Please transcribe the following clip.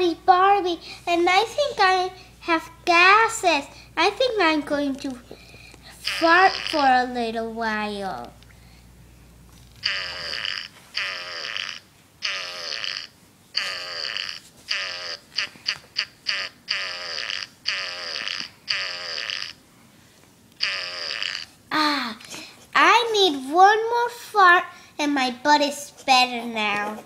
Farty Barbie, and I think I have gases. I think I'm going to fart for a little while. Ah, I need one more fart and my butt is better now.